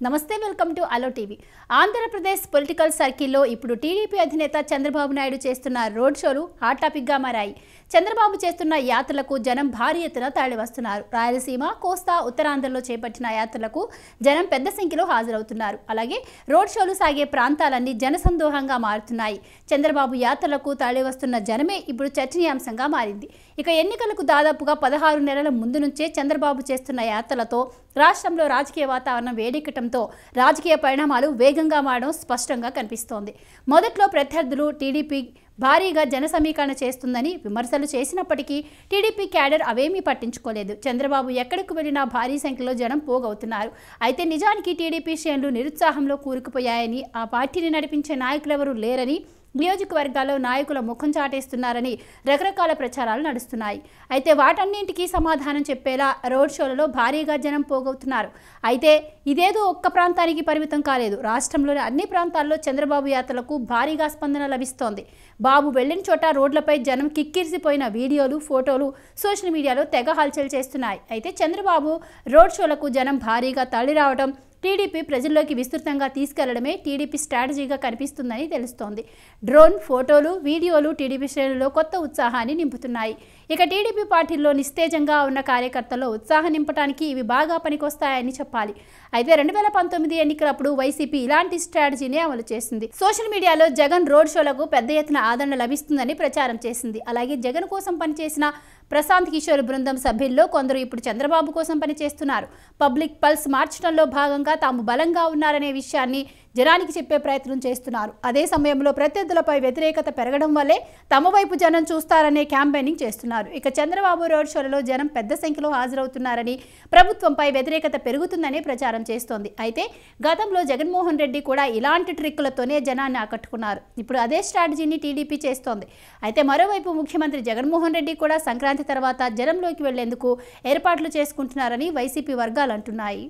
నమస్తే welcome to అలో TV. Andhra Pradesh political సర్కిల్లో ఇప్పుడు టీడీపీ అధినేత చంద్రబాబు నాయుడు చేస్తున్న రోడ్ షోలు హాట్ టాపిక్గా మారాయి. చంద్రబాబు చేస్తున్న యాత్రలకు జనం భారీ ఎత్తున తరలి వస్తున్నారు రాయలసీమ కోస్తా ఉత్తరాంధ్రలో చేపట్టిన యాత్రలకు జనం పెద్ద సంఖ్యలో హాజరవుతున్నారు. అలాగే రోడ్ షోలు సాగే ప్రాంతాలన్నీ జనసందోహంగా మారుతున్నాయి. చంద్రబాబు యాత్రలకు తరలి వస్తున్న జనమే ఇప్పుడు చర్చనీయాంశంగా మారింది. ఇక ఎన్నికలకు దాదాపుగా పదహారు నెలల ముందు నుంచే చంద్రబాబు చేస్తున్న యాత్రలతో రాష్ట్రంలో రాజకీయ వాతావరణం వేడెక్కటం ఉండటంతో రాజకీయ పరిణామాలు వేగంగా మారడం స్పష్టంగా కనిపిస్తోంది. మొదట్లో ప్రత్యర్థులు టీడీపీ భారీగా జన సమీకరణ చేస్తుందని విమర్శలు చేసినప్పటికీ టీడీపీ క్యాడర్ అవేమీ పట్టించుకోలేదు. చంద్రబాబు ఎక్కడికి వెళ్ళినా భారీ సంఖ్యలో జనం పోగవుతున్నారు. అయితే నిజానికి టీడీపీ శ్రేణులు నిరుత్సాహంలో కూరుకుపోయాయని ఆ పార్టీని నడిపించే నాయకులెవరూ లేరని నియోజకవర్గాల్లో నాయకుల ముఖం చాటేస్తున్నారని రకరకాల ప్రచారాలు నడుస్తున్నాయి. అయితే వాటన్నింటికీ సమాధానం చెప్పేలా రోడ్ షోలలో భారీగా జనం పోగవుతున్నారు. అయితే ఇదేదో ఒక్క ప్రాంతానికి పరిమితం కాలేదు. రాష్ట్రంలోని అన్ని ప్రాంతాల్లో చంద్రబాబు యాత్రలకు భారీగా స్పందన లభిస్తోంది. బాబు వెళ్ళిన చోట రోడ్లపై జనం కిక్కిరిసిపోయిన వీడియోలు ఫోటోలు సోషల్ మీడియాలో తెగ హల్చల్ చేస్తున్నాయి. అయితే చంద్రబాబు రోడ్ షోలకు జనం భారీగా తరలి రావడం టీడీపీ ప్రజల్లోకి విస్తృతంగా తీసుకెళ్ళడమే టీడీపీ స్ట్రాటజీగా కనిపిస్తుందని తెలుస్తోంది. డ్రోన్ ఫోటోలు వీడియోలు టీడీపీ శ్రేణుల్లో కొత్త ఉత్సాహాన్ని నింపుతున్నాయి. ఇక టీడీపీ పార్టీల్లో నిస్తేజంగా ఉన్న కార్యకర్తల్లో ఉత్సాహం నింపడానికి ఇవి బాగా పనికొస్తాయని చెప్పాలి. అయితే రెండు వేల పంతొమ్మిది ఎన్నికలప్పుడు వైసీపీ ఇలాంటి స్ట్రాటజీని అమలు చేసింది. సోషల్ మీడియాలో జగన్ రోడ్ షోలకు పెద్ద ఎత్తున ఆదరణ లభిస్తుందని ప్రచారం చేసింది. అలాగే జగన్ కోసం పనిచేసిన ప్రశాంత్ కిషోర్ బృందం సభ్యుల్లో కొందరు ఇప్పుడు చంద్రబాబు కోసం పనిచేస్తున్నారు. పబ్లిక్ పల్స్ మార్చడంలో భాగంగా తాము బలంగా ఉన్నారనే విషయాన్ని జనానికి చెప్పే ప్రయత్నం చేస్తున్నారు. అదే సమయంలో ప్రత్యర్థులపై వ్యతిరేకత పెరగడం వల్లే తమ వైపు జనం చూస్తారనే క్యాంపెయినింగ్ చేస్తున్నారు. ఇక చంద్రబాబు రోడ్ షోలలో జనం పెద్ద సంఖ్యలో హాజరవుతున్నారని ప్రభుత్వంపై వ్యతిరేకత పెరుగుతుందని ప్రచారం చేస్తోంది. అయితే గతంలో జగన్మోహన్ రెడ్డి కూడా ఇలాంటి ట్రిక్కులతోనే జనాన్ని ఆకట్టుకున్నారు. ఇప్పుడు అదే స్ట్రాటజీని టీడీపీ చేస్తోంది. అయితే మరోవైపు ముఖ్యమంత్రి జగన్మోహన్ రెడ్డి కూడా సంక్రాంతి తర్వాత జనంలోకి వెళ్ళేందుకు ఏర్పాట్లు చేసుకుంటున్నారని వైసీపీ వర్గాలు అంటున్నాయి.